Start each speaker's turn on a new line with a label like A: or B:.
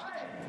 A: 자!